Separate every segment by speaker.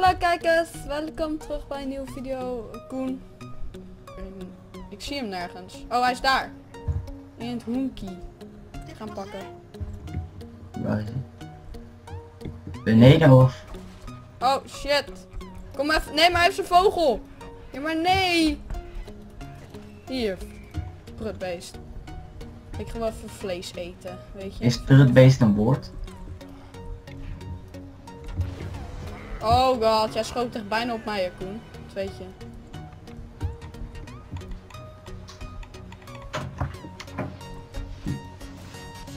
Speaker 1: Hallo kijkers, welkom terug bij een nieuwe video. Koen. En Ik zie hem nergens. Oh, hij is daar. In het hoenkie. Gaan pakken.
Speaker 2: Waar is hij? Beneden of?
Speaker 1: Oh, shit. Kom even. Nee, maar hij heeft zijn vogel. Ja, maar nee. Hier. Prutbeest. Ik ga wel even vlees eten, weet je.
Speaker 2: Is Spirit Beest een woord?
Speaker 1: Oh god, jij schoot echt bijna op mij, Koen. Dat weet je.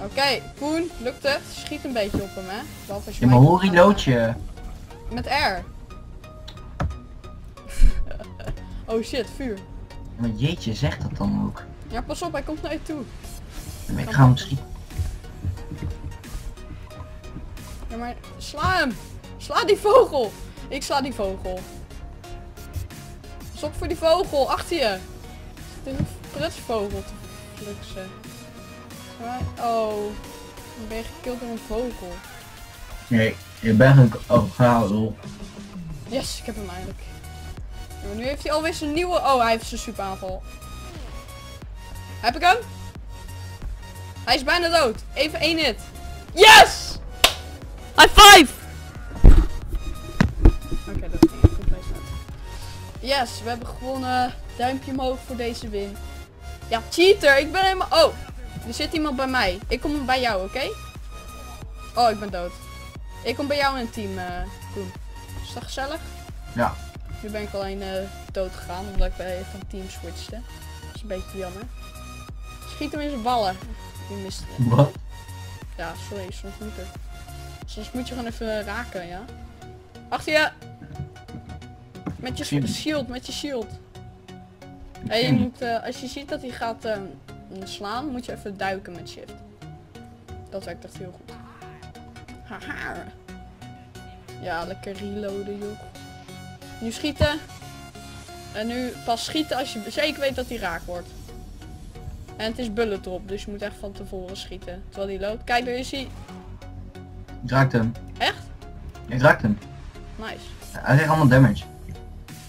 Speaker 1: Oké, Koen, lukt het? Schiet een beetje op hem, hè? Behalve als je
Speaker 2: Ja, maar hoe reload je?
Speaker 1: Met R. oh shit, vuur.
Speaker 2: Maar jeetje, zeg dat dan ook.
Speaker 1: Ja, pas op, hij komt naar je toe.
Speaker 2: Ja, ik ga hem schieten.
Speaker 1: Ja, maar sla hem. Sla die vogel. Ik sla die vogel. Pas op voor die vogel, achter je. Het is een prutsvogel te fluksen. Oh, dan ben je gekild door een vogel.
Speaker 2: Nee, je bent een... Oh.
Speaker 1: Yes, ik heb hem eindelijk. Maar nu heeft hij alweer zijn nieuwe... Oh, hij heeft zijn super aanval. Heb ik hem? Hij is bijna dood. Even één hit. Yes! High five! Oké, dat ging goed placement. Yes, we hebben gewonnen. Duimpje omhoog voor deze win. Ja, cheater. Ik ben helemaal... Oh, er zit iemand bij mij. Ik kom bij jou, oké? Oh, ik ben dood. Ik kom bij jou in het team, Koen. Is dat gezellig?
Speaker 2: Ja.
Speaker 1: Nu ben ik alleen eh dood gegaan omdat ik bij van team switchte. Dat is een beetje jammer. Schiet hem in zijn ballen. Die mist het.
Speaker 2: Wat?
Speaker 1: Ja, sorry, soms moet het. Soms moet je gewoon even raken, ja. Achter je! Met je
Speaker 2: Zie-
Speaker 1: shield, met je shield. En je moet, eh, als je ziet dat hij gaat eh, slaan, moet je even duiken met shift. Dat werkt echt heel goed. Haha. Ja, lekker reloaden, joh. Nu schieten. En nu pas schieten als je zeker weet dat hij raak wordt. En het is bullet drop, dus je moet echt van tevoren schieten. Terwijl hij loopt. Kijk, daar is hij.
Speaker 2: Ik raakte hem.
Speaker 1: Echt?
Speaker 2: Ik raakte hem.
Speaker 1: Nice.
Speaker 2: Hij kreeg allemaal damage.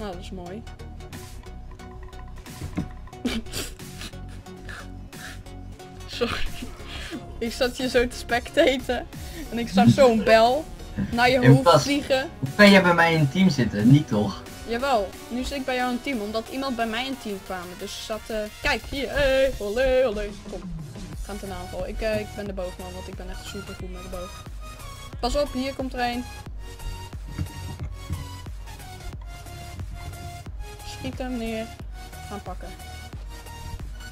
Speaker 1: Nou, dat is mooi. Sorry. Ik zat je zo te spectaten. En ik zag zo'n bel naar je hoofd
Speaker 2: pas.
Speaker 1: vliegen.
Speaker 2: Hoe kan jij bij mij in team zitten? Niet toch?
Speaker 1: Jawel, nu zit ik bij jou in team. Omdat iemand bij mij in team kwam. Dus zat... eh, kijk, hier. Hey, olé, olé. Kom. We gaan ten aanval. Ik, eh, ik ben de boogman, want ik ben echt super goed met de boog. Pas op, hier komt er een. Schiet hem neer. Gaan pakken.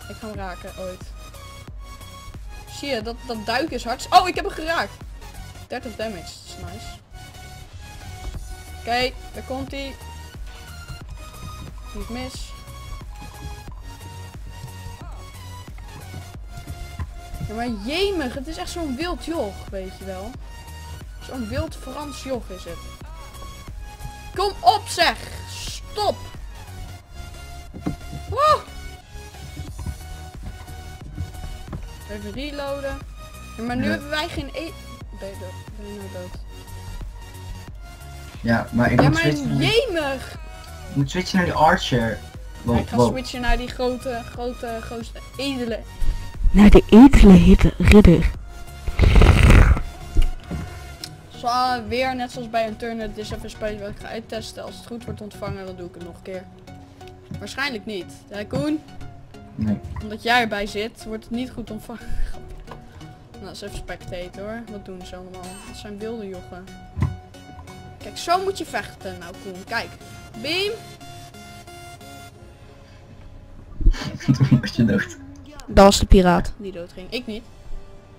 Speaker 1: Ik ga hem raken, ooit. Zie je, dat, dat duiken is hard. Oh, ik heb hem geraakt. 30 damage, dat is nice. Oké, daar komt hij. Niet mis. Ja, maar jemig, het is echt zo'n wild joch, weet je wel. Zo'n wild Frans joch is het. Kom op zeg! Stop! Even reloaden. Ja, maar nu
Speaker 2: Ja.
Speaker 1: hebben wij geen e... Ben je dood? Ben je nou dood?
Speaker 2: Ja, maar ik
Speaker 1: Ja,
Speaker 2: moet,
Speaker 1: maar
Speaker 2: switchen naar
Speaker 1: jemig!
Speaker 2: ik moet switchen naar die archer. Wow,
Speaker 1: ik ga
Speaker 2: wow.
Speaker 1: switchen naar die grote, grote, grootste, edele.
Speaker 3: naar de edele ridder.
Speaker 1: Zo, weer net zoals bij een turner. Dit is even een spelletje wat ik ga uittesten. Als het goed wordt ontvangen, dan doe ik het nog een keer. Waarschijnlijk niet. Hè, Koen?
Speaker 2: Nee.
Speaker 1: Omdat jij erbij zit, wordt het niet goed ontvangen. nou, dat is even spectator hoor. Wat doen ze allemaal? Dat zijn wilde jochen. Kijk, zo moet je vechten nou Koen. Kijk. Beam.
Speaker 2: Toen was je dood.
Speaker 1: Dat was de piraat. Die doodging. Ik niet.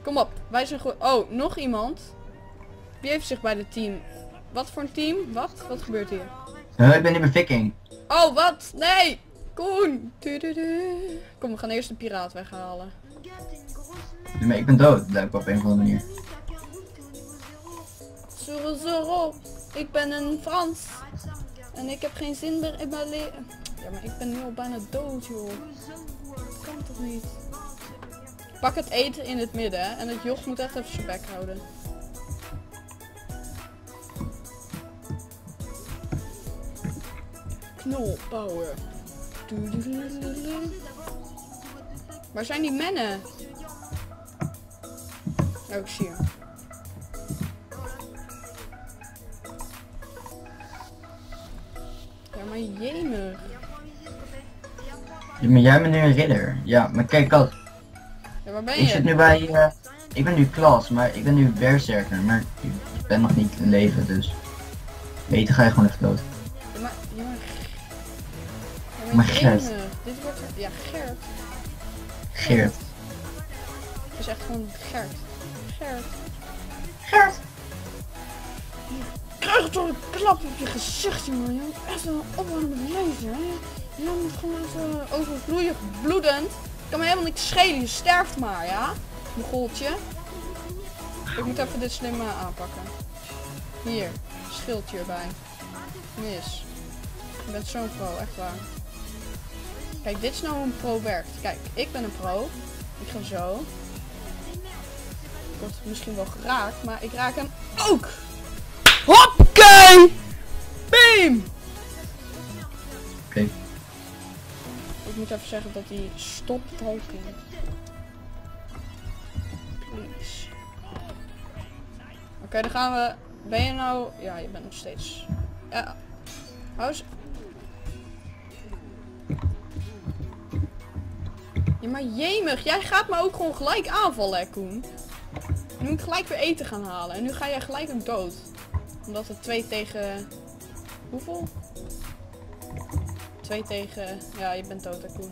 Speaker 1: Kom op. Wij zijn goed. Oh, nog iemand. Wie heeft zich bij het team... Wat voor een team? Wat? Wat gebeurt hier?
Speaker 2: Huh, ik ben niet meer viking.
Speaker 1: Oh, wat? Nee! Koen! Kom, we gaan eerst de piraat weghalen.
Speaker 2: Nee, maar ik ben dood, blijkbaar op een of andere manier.
Speaker 1: Zorro. Ik ben een Frans. En ik heb geen zin meer in mijn leven. Ja, maar ik ben nu al bijna dood, joh. Dat kan toch niet? Pak het eten in het midden, hè. En het joch moet echt even zijn bek houden. Knol power. Waar zijn die mennen? Oh, ik zie hem. Ja, maar jemig.
Speaker 2: Ja, maar jij bent nu een ridder. Ja, maar kijk Kat,
Speaker 1: Ja, waar ben
Speaker 2: ik zit
Speaker 1: je?
Speaker 2: nu bij... eh, ik ben nu klas, maar ik ben nu berserker, maar ik ben nog niet in leven, dus... Beter ga je gewoon even dood.
Speaker 1: Maar
Speaker 2: Gert.
Speaker 1: Dit wordt... Ja, Gert.
Speaker 2: Geert.
Speaker 1: Het is echt gewoon Gert. Gert.
Speaker 2: Gert!
Speaker 1: Krijg toch een klap op je gezicht, jongen. Je moet echt wel ophouden met lezen, hè. Je moet gewoon even overvloeien, bloedend. Kan me helemaal niks schelen, je sterft maar, ja? Mogoltje. Ik moet even dit slim eh, aanpakken. Hier, schildje erbij. Mis. Je bent zo'n pro, echt waar. Kijk, dit is nou hoe een pro werkt. Kijk, ik ben een pro. Ik ga zo. Ik word misschien wel geraakt, maar ik raak hem ook. Hoppakee! Beam!
Speaker 2: Oké.
Speaker 1: Ik moet even zeggen dat hij stop talking. Please. Oké, dan gaan we... Ben je nou... Ja, je bent nog steeds... Ja. Hou eens... Ja, maar jemig. Jij gaat me ook gewoon gelijk aanvallen, hè, Koen. Nu moet ik gelijk weer eten gaan halen. En nu ga jij gelijk ook dood. Omdat het 2 tegen... Hoeveel? 2 tegen... Ja, je bent dood, hè, Koen.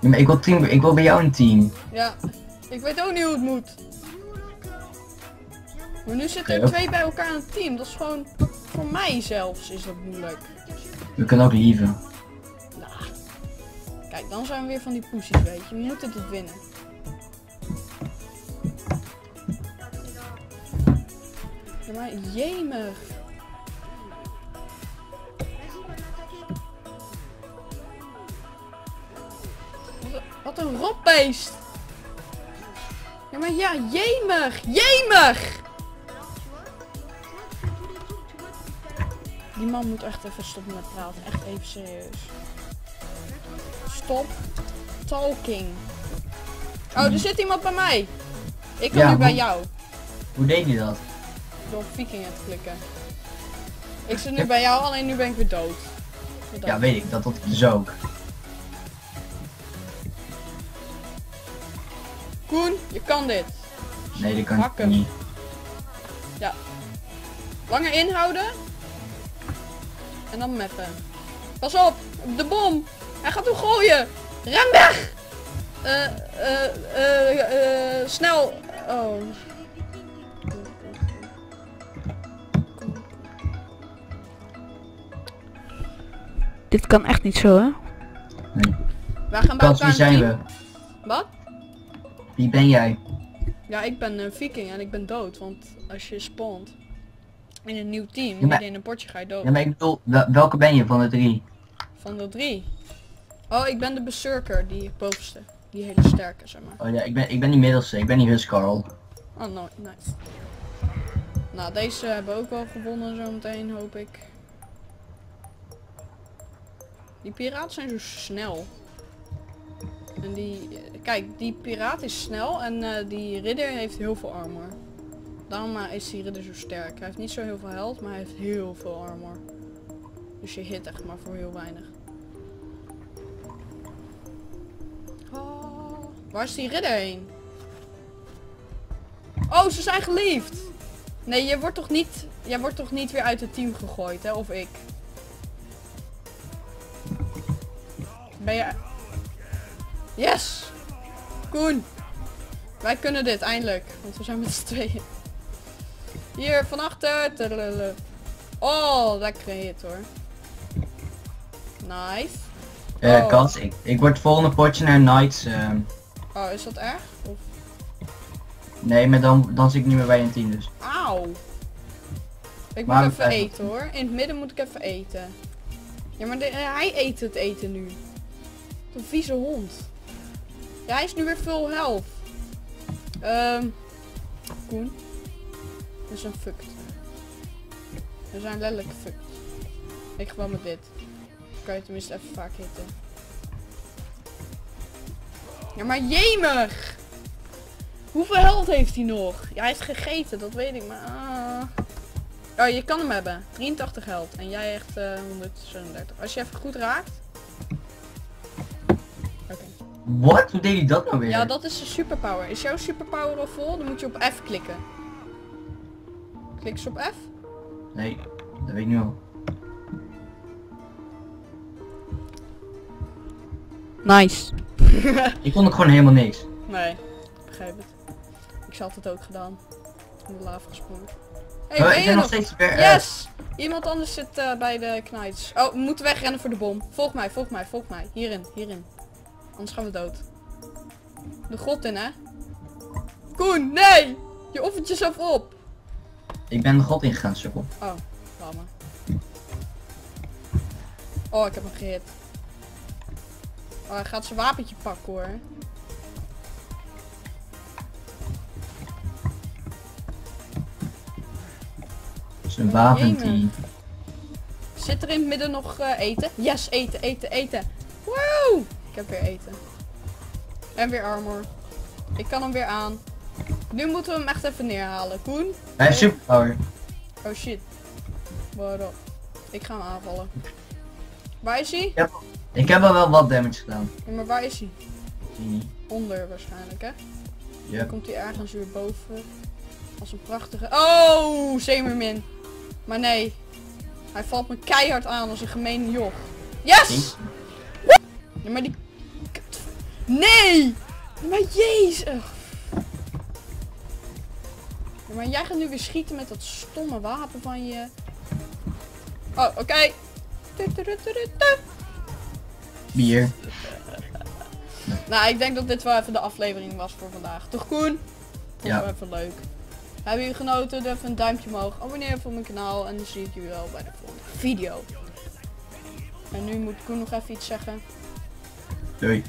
Speaker 2: Ja, maar ik wil, team, ik wil bij jou een team.
Speaker 1: Ja, ik weet ook niet hoe het moet. Maar nu zitten er twee bij elkaar in een team. Dat is gewoon... Voor mij zelfs is dat moeilijk.
Speaker 2: We kunnen ook lieven.
Speaker 1: Kijk, dan zijn we weer van die poesies, weet je. We moeten dit winnen. Ja, maar jemig. Wat een rotbeest. Ja, maar ja, jemig. Jemig. Die man moet echt even stoppen met praten. Echt even serieus. Stop talking. Oh, er zit iemand bij mij. Ik kan
Speaker 2: Ja,
Speaker 1: nu bij jou.
Speaker 2: Hoe deed hij dat?
Speaker 1: Door vikingen te klikken. Ik zit nu bij jou, alleen nu ben ik weer dood.
Speaker 2: Ja, weet ik. Dat dat dus ook.
Speaker 1: Koen, je kan dit.
Speaker 2: Nee, dat kan
Speaker 1: Hakken.
Speaker 2: ik niet.
Speaker 1: Langer inhouden. En dan meppen. Pas op, de bom. Hij gaat hem gooien. Ren weg. Eh, eh, eh, snel. Oh.
Speaker 3: Dit kan echt niet zo, hè?
Speaker 2: Nee.
Speaker 1: Wij gaan bij
Speaker 2: Kans,
Speaker 1: elkaar
Speaker 2: wie zijn we?
Speaker 1: Wat?
Speaker 2: Wie ben jij?
Speaker 1: Ja, ik ben een viking en ik ben dood. Want als je spawnt in een nieuw team,
Speaker 2: Ja, maar-
Speaker 1: in een potje ga je dood.
Speaker 2: Ja, maar ik bedoel, wel- welke ben je van de drie?
Speaker 1: Van de drie. Oh, ik ben de berserker, die bovenste. Die hele sterke, zeg maar.
Speaker 2: Oh ja, ik ben, ik ben die middelste. Ik ben die Huskarl.
Speaker 1: Oh, no, nice. Nou, deze hebben we ook wel gewonnen zometeen, hoop ik. Die piraten zijn zo snel. En die... eh, Kijk, die piraat is snel en eh, die ridder heeft heel veel armor. Daarom eh, is die ridder zo sterk. Hij heeft niet zo heel veel health, maar hij heeft heel veel armor. Dus je hit echt maar voor heel weinig. Waar is die ridder heen? Oh, ze zijn geliefd. Nee, je wordt toch niet, jij wordt toch niet weer uit het team gegooid, hè? Of ik? Ben je... Yes! Koen! Wij kunnen dit, eindelijk. Want we zijn met z'n tweeën. Hier, van achter. Oh, lekker hit hoor. Nice.
Speaker 2: Eh,
Speaker 1: Oh.
Speaker 2: Kans, ik, ik word volgende potje naar Knights. ehm,
Speaker 1: Oh, is dat erg? Of...
Speaker 2: nee, maar dan, dan zit ik niet meer bij een team dus.
Speaker 1: Auw. Ik
Speaker 2: Maar
Speaker 1: moet even eten hoor. In het midden moet ik even eten. Ja, maar de- eh, hij eet het eten nu. Een vieze hond. Ja, hij is nu weer full health. Ehm Koen. Dit is een fucked. We zijn letterlijk fucked. Ik gewoon met dit. Dan kan je tenminste even vaak hitten. Ja, maar jemig! Hoeveel held heeft hij nog? Ja, hij heeft gegeten, dat weet ik, maar... ah. Oh, je kan hem hebben. 83 held. En jij echt eh 137. Als je even goed raakt. Oké.
Speaker 2: Wat? Hoe deed hij dat nou weer?
Speaker 1: Ja, dat is de superpower. Is jouw superpower al vol? Dan moet je op F klikken. Klik eens op F.
Speaker 2: Nee, dat weet ik nu al.
Speaker 3: Nice.
Speaker 2: Ik vond het gewoon helemaal niks.
Speaker 1: Nee, ik begrijp het. Ik had het ook gedaan. In de lava gesprongen. Hey,
Speaker 2: Oh,
Speaker 1: ben
Speaker 2: ik ben nog steeds
Speaker 1: Yes! Iemand anders zit eh, bij de knights. Oh, we moeten wegrennen voor de bom. Volg mij, volg mij, volg mij. Hierin, hierin. Anders gaan we dood. De grot in, hè? Koen, nee! Je offert jezelf op.
Speaker 2: ik ben de god ingegaan, sukkel.
Speaker 1: Oh, laat maar. Oh, ik heb hem gehit. Oh, hij gaat zijn wapentje pakken hoor.
Speaker 2: Zijn wapent
Speaker 1: Jemig.
Speaker 2: die...
Speaker 1: Zit er in het midden nog eh, eten? Yes, eten, eten, eten. Woe! Ik heb weer eten. En weer armor. Ik kan hem weer aan. Nu moeten we hem echt even neerhalen. Koen?
Speaker 2: Hij heeft superpower.
Speaker 1: Oh shit. Waarom? Ik ga hem aanvallen. Waar is hij?
Speaker 2: Heb, ik heb al wel wat damage gedaan.
Speaker 1: Ja, maar waar is hij?
Speaker 2: Zie niet.
Speaker 1: Onder waarschijnlijk, hè? Dan
Speaker 2: Yep.
Speaker 1: komt hij ergens weer boven. Als een prachtige... Oh, Zemermin. Maar nee. Hij valt me keihard aan als een gemeen joch. Yes! Ja, maar die... Nee! Maar jezus! Ja, maar jij gaat nu weer schieten met dat stomme wapen van je. Oh, oké.
Speaker 2: Bier.
Speaker 1: Nou, ik denk dat dit wel even de aflevering was voor vandaag. Toch Koen? Vond
Speaker 2: Ja.
Speaker 1: wel even leuk. Hebben jullie genoten? Doe even een duimpje omhoog. Abonneer op mijn kanaal. En dan zie ik jullie wel bij de volgende video. En nu moet Koen nog even iets zeggen.
Speaker 2: Doei.